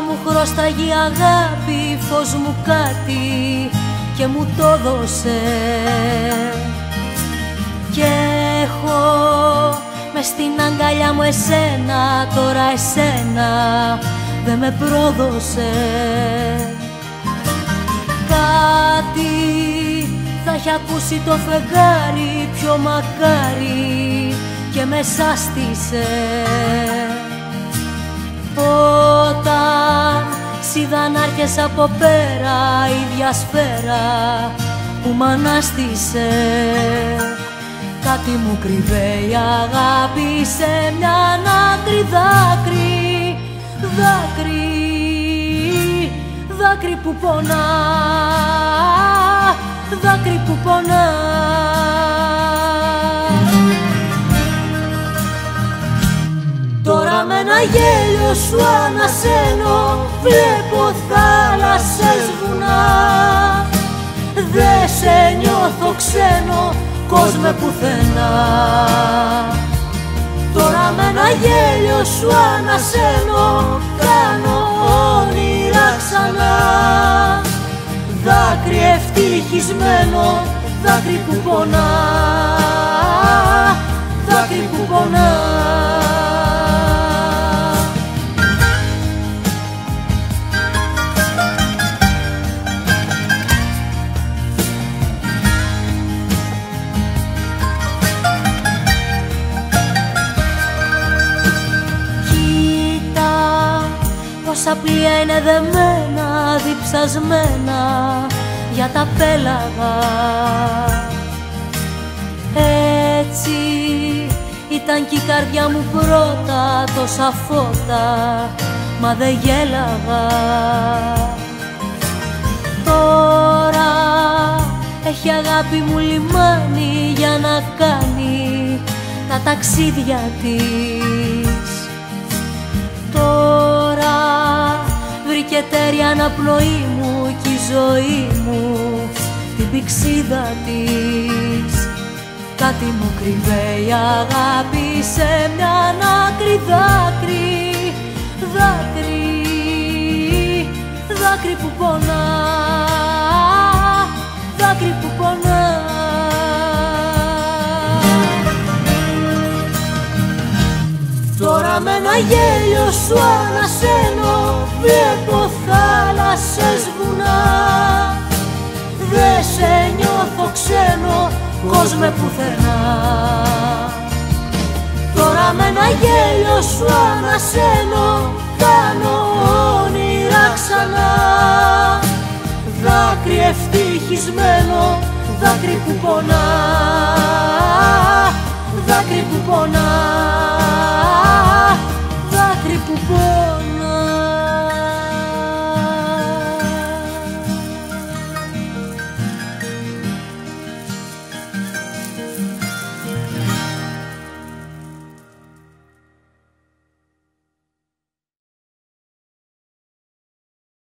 μου χρώσταγε αγάπη φως μου κάτι και μου το δώσε. Και έχω μες στην αγκαλιά μου εσένα τώρα εσένα δεν με πρόδωσε. Κάτι θα έχει ακούσει το φεγγάρι πιο μακάρι και με σάστησε όταν σ' να από πέρα ίδια σφαίρα που μ' ανάστησε. Κάτι μου κρυβέ η αγάπη σε μια άκρη δάκρυ δάκρυ δάκρυ που πονά δάκρυ που πονά. Τώρα με ένα γέλιο σου ανασένω Βλέπω θάλασσες βουνά. Δε σε νιώθω ξένο κόσμε πουθενά. Τώρα με ένα γέλιο σου ανασένω Κάνω όνειρα ξανά. Δάκρυ ευτυχισμένο Δάκρυ που πονά Πόσα πλοία είναι δεμένα, διψασμένα για τα πέλαγα. Έτσι ήταν κι η καρδιά μου πρώτα τόσα φώτα μα δεν γέλαγα. Τώρα έχει αγάπη μου λιμάνι για να κάνει τα ταξίδια της βρήκε τέρια αναπνοή μου κι η ζωή μου την πηξίδα της. Κάτι μου κρυβέ η αγάπη σε μια άκρη δάκρυ Δάκρυ, δάκρυ που πονά με ένα γέλιο σου ανασένω Βλέπω θάλασσες βουνά. Δε σε νιώθω ξένο κόσμε πουθενά. Τώρα με ένα γέλιο σου ανασένω Κάνω όνειρα ξανά. Δάκρυ ευτυχισμένο Δάκρυ που πονά Δάκρυ που πονά Δάκρυ που πονά